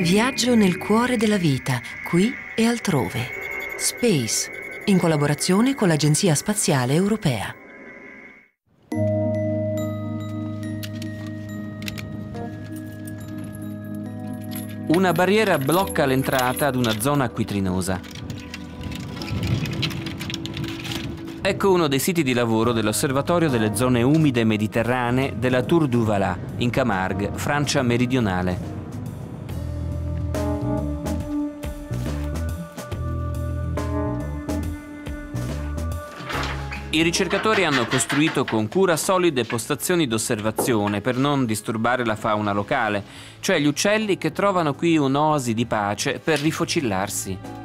Viaggio nel cuore della vita, qui e altrove. Space, in collaborazione con l'Agenzia Spaziale Europea. Una barriera blocca l'entrata ad una zona acquitrinosa. Ecco uno dei siti di lavoro dell'Osservatorio delle zone umide mediterranee della Tour du Valat, in Camargue, Francia meridionale. I ricercatori hanno costruito con cura solide postazioni d'osservazione per non disturbare la fauna locale, cioè gli uccelli che trovano qui un'oasi di pace per rifocillarsi.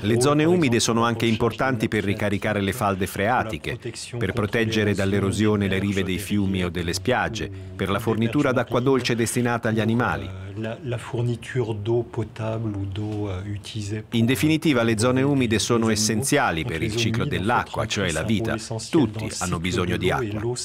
Le zone umide sono anche importanti per ricaricare le falde freatiche, per proteggere dall'erosione le rive dei fiumi o delle spiagge, per la fornitura d'acqua dolce destinata agli animali. In definitiva le zone umide sono essenziali per il ciclo dell'acqua, cioè la vita. Tutti hanno bisogno di acqua.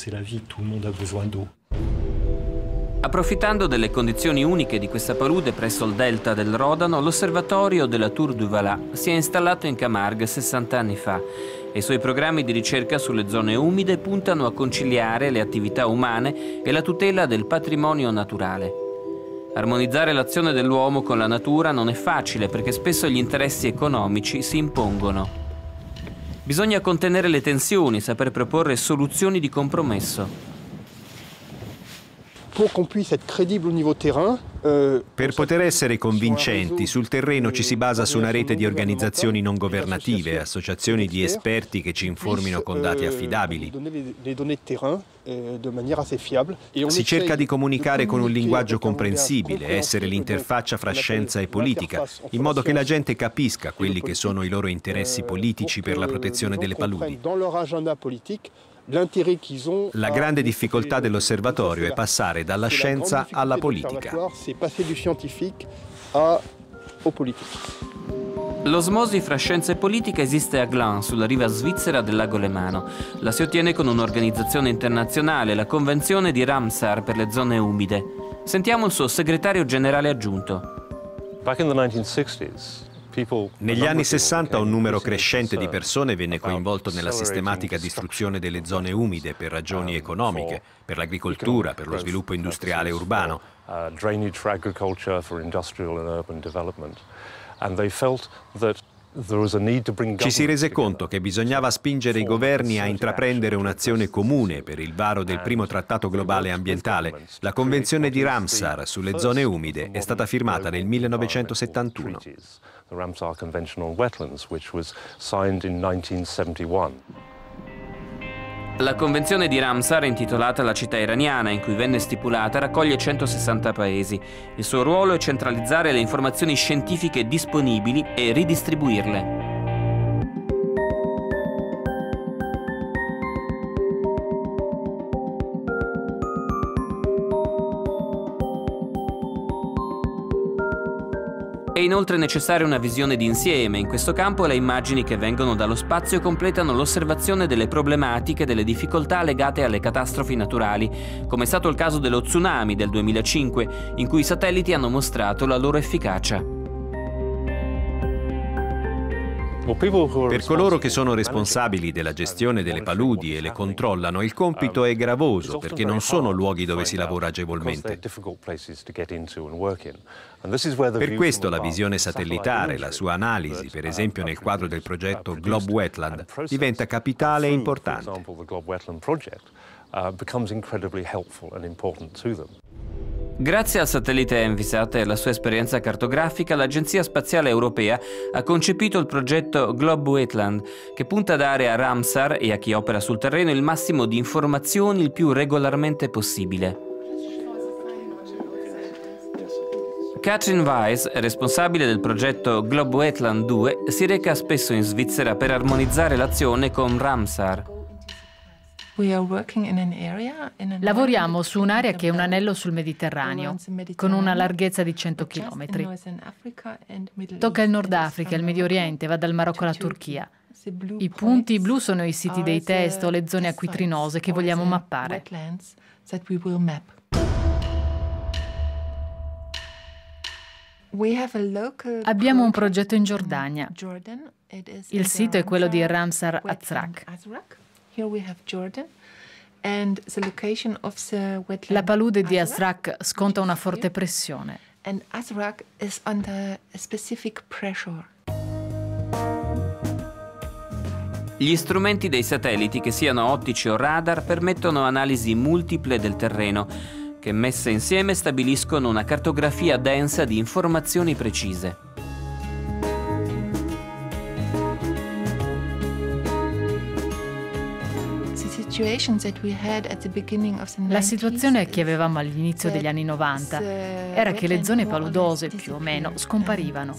Approfittando delle condizioni uniche di questa palude presso il delta del Rodano, l'osservatorio della Tour du Valat si è installato in Camargue 60 anni fa e i suoi programmi di ricerca sulle zone umide puntano a conciliare le attività umane e la tutela del patrimonio naturale. Armonizzare l'azione dell'uomo con la natura non è facile perché spesso gli interessi economici si impongono. Bisogna contenere le tensioni, saper proporre soluzioni di compromesso per poter essere convincenti, sul terreno ci si basa su una rete di organizzazioni non governative, associazioni di esperti che ci informino con dati euh, affidabili. Euh, si cerca di comunicare con un linguaggio comprensibile, essere l'interfaccia fra scienza e politica, in modo che la gente capisca quelli che sono i loro interessi politici per la protezione delle paludi. La grande difficoltà dell'osservatorio è passare dalla scienza alla politica. L'osmosi fra scienza e politica esiste a Glan, sulla riva svizzera del lago Lemano. La si ottiene con un'organizzazione internazionale, la Convenzione di Ramsar per le zone umide. Sentiamo il suo segretario generale aggiunto. Back in the 1960s, negli anni 60 un numero crescente di persone venne coinvolto nella sistematica distruzione delle zone umide per ragioni economiche, per l'agricoltura, per lo sviluppo industriale e urbano. Ci si rese conto che bisognava spingere i governi a intraprendere un'azione comune per il varo del primo trattato globale ambientale. La Convenzione di Ramsar sulle zone umide è stata firmata nel 1971 the Ramsar Convention on Wetlands, which was signed in 1971. La convenzione di Ramsar, intitolata La città iraniana, in cui venne stipulata, raccoglie 160 paesi. Il suo ruolo è centralizzare le informazioni scientifiche disponibili e ridistribuirle. Inoltre necessaria una visione d'insieme, in questo campo le immagini che vengono dallo spazio completano l'osservazione delle problematiche e delle difficoltà legate alle catastrofi naturali, come è stato il caso dello tsunami del 2005, in cui i satelliti hanno mostrato la loro efficacia. Per coloro che sono responsabili della gestione delle paludi e le controllano, il compito è gravoso perché non sono luoghi dove si lavora agevolmente. Per questo la visione satellitare, la sua analisi, per esempio nel quadro del progetto Globe Wetland, diventa capitale e importante. Grazie al satellite Envisat e alla sua esperienza cartografica, l'Agenzia Spaziale Europea ha concepito il progetto Globe Wetland, che punta a dare a Ramsar e a chi opera sul terreno il massimo di informazioni il più regolarmente possibile. Katrin Weiss, responsabile del progetto Globe Wetland 2, si reca spesso in Svizzera per armonizzare l'azione con Ramsar. Lavoriamo su un'area che è un anello sul Mediterraneo, con una larghezza di 100 km. Tocca il Nord Africa, il Medio Oriente, va dal Marocco alla Turchia. I punti blu sono i siti dei test o le zone acquitrinose che vogliamo mappare. Abbiamo un progetto in Giordania. Il sito è quello di Ramsar Azraq. La palude di Azraq sconta una forte pressione. Gli strumenti dei satelliti, che siano ottici o radar, permettono analisi multiple del terreno, che messe insieme stabiliscono una cartografia densa di informazioni precise. La situazione che avevamo all'inizio degli anni 90 uh, era che le zone paludose più o meno scomparivano.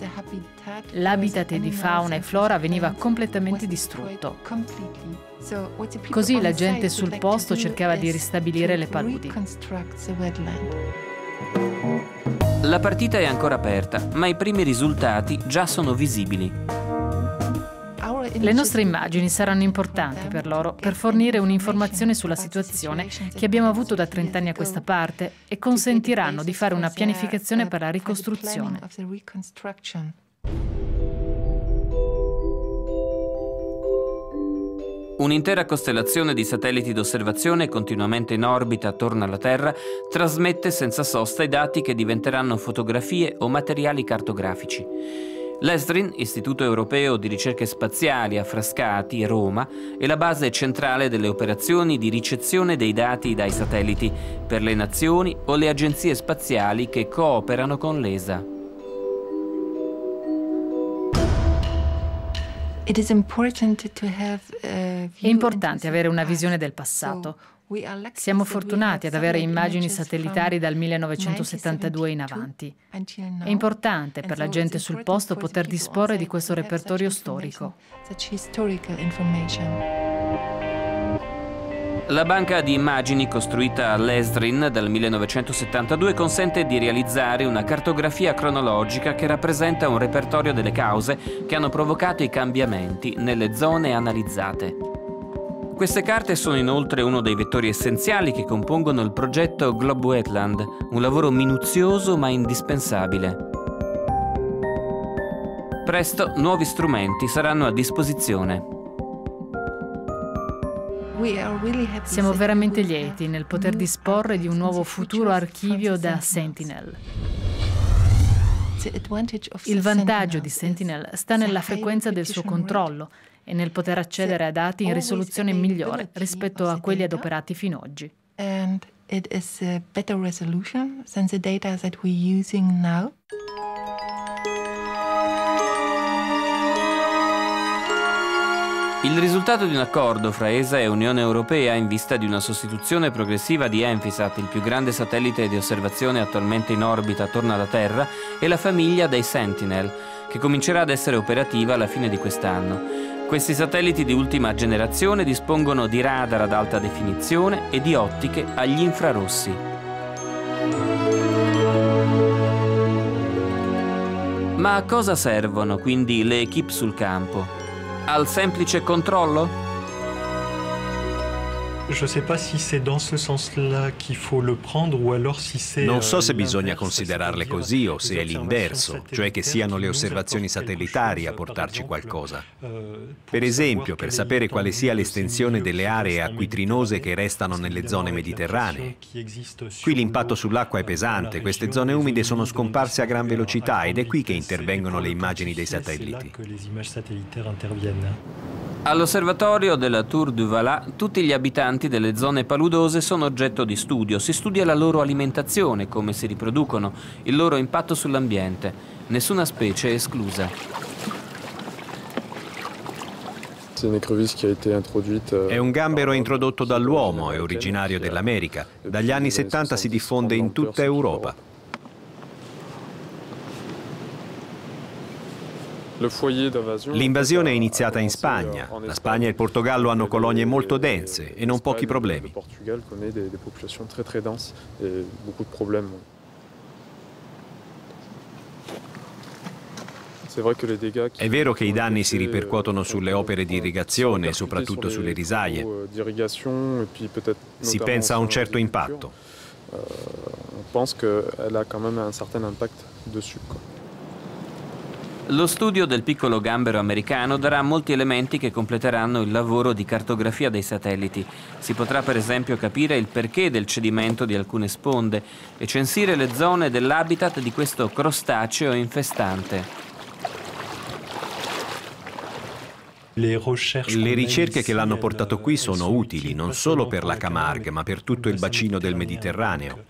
L'habitat di fauna e flora veniva completamente distrutto. Così la gente sul posto cercava di ristabilire le paludi. La partita è ancora aperta, ma i primi risultati già sono visibili. Le nostre immagini saranno importanti per loro per fornire un'informazione sulla situazione che abbiamo avuto da 30 anni a questa parte e consentiranno di fare una pianificazione per la ricostruzione. Un'intera costellazione di satelliti d'osservazione continuamente in orbita attorno alla Terra trasmette senza sosta i dati che diventeranno fotografie o materiali cartografici. L'ESDRIN, Istituto Europeo di Ricerche Spaziali a Frascati, Roma, è la base centrale delle operazioni di ricezione dei dati dai satelliti per le nazioni o le agenzie spaziali che cooperano con l'ESA. È importante avere una visione del passato. Siamo fortunati ad avere immagini satellitari dal 1972 in avanti. È importante per la gente sul posto poter disporre di questo repertorio storico. La banca di immagini costruita all'Esdrin dal 1972 consente di realizzare una cartografia cronologica che rappresenta un repertorio delle cause che hanno provocato i cambiamenti nelle zone analizzate. Queste carte sono inoltre uno dei vettori essenziali che compongono il progetto Globe Wetland, un lavoro minuzioso ma indispensabile. Presto nuovi strumenti saranno a disposizione. Siamo veramente lieti nel poter disporre di un nuovo futuro archivio da Sentinel. Il vantaggio di Sentinel sta nella frequenza del suo controllo e nel poter accedere a dati in risoluzione migliore rispetto a quelli adoperati fino ad oggi. It is a better resolution than the data that we're using now. Il risultato di un accordo fra ESA e Unione Europea in vista di una sostituzione progressiva di Enfisat, il più grande satellite di osservazione attualmente in orbita attorno alla Terra, è la famiglia dei Sentinel, che comincerà ad essere operativa alla fine di quest'anno. Questi satelliti di ultima generazione dispongono di radar ad alta definizione e di ottiche agli infrarossi. Ma a cosa servono quindi le equip sul campo? Al semplice controllo? Non so se bisogna considerarle così o se è l'inverso, cioè che siano le osservazioni satellitari a portarci qualcosa. Euh, per esempio, per sapere quale sia l'estensione delle aree acquitrinose che restano nelle zone mediterranee. Qui l'impatto sull'acqua è pesante, queste zone umide sono scomparse a gran velocità ed è qui che intervengono le immagini dei satelliti. All'osservatorio della Tour du Valat tutti gli abitanti delle zone paludose sono oggetto di studio. Si studia la loro alimentazione, come si riproducono, il loro impatto sull'ambiente. Nessuna specie è esclusa. È un gambero introdotto dall'uomo, è originario dell'America. Dagli anni 70 si diffonde in tutta Europa. L'invasione è iniziata in Spagna. La Spagna e il Portogallo hanno colonie molto dense e non pochi problemi. È vero che i danni si ripercuotono sulle opere di irrigazione, soprattutto sulle risaie. Si pensa a un certo impatto. Lo studio del piccolo gambero americano darà molti elementi che completeranno il lavoro di cartografia dei satelliti. Si potrà per esempio capire il perché del cedimento di alcune sponde e censire le zone dell'habitat di questo crostaceo infestante. Le ricerche che l'hanno portato qui sono utili non solo per la Camargue, ma per tutto il bacino del Mediterraneo.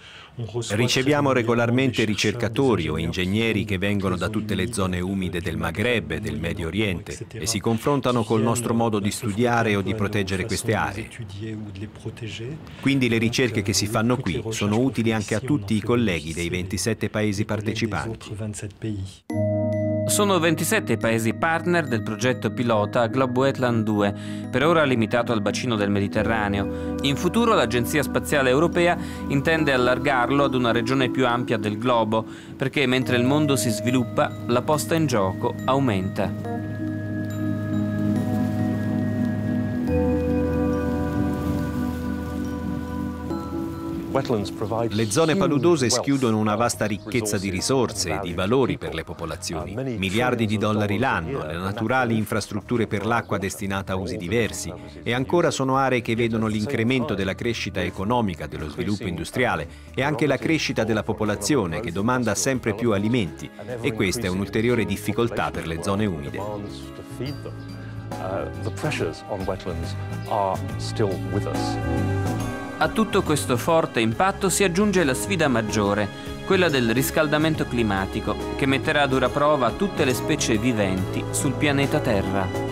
Riceviamo regolarmente ricercatori o ingegneri che vengono da tutte le zone umide del Maghreb e del Medio Oriente e si confrontano col nostro modo di studiare o di proteggere queste aree. Quindi le ricerche che si fanno qui sono utili anche a tutti i colleghi dei 27 paesi partecipanti. Sono 27 i paesi partner del progetto pilota Globe Wetland 2, per ora limitato al bacino del Mediterraneo. In futuro l'Agenzia Spaziale Europea intende allargarlo ad una regione più ampia del globo, perché mentre il mondo si sviluppa, la posta in gioco aumenta. Le zone paludose schiudono una vasta ricchezza di risorse e di valori per le popolazioni, miliardi di dollari l'anno, le naturali infrastrutture per l'acqua destinate a usi diversi. E ancora sono aree che vedono l'incremento della crescita economica, dello sviluppo industriale e anche la crescita della popolazione che domanda sempre più alimenti. E questa è un'ulteriore difficoltà per le zone umide. Uh, the pressures on wetlands are still with us. A tutto questo forte impatto si aggiunge la sfida maggiore, quella del riscaldamento climatico, che metterà a dura prova tutte le specie viventi sul pianeta Terra.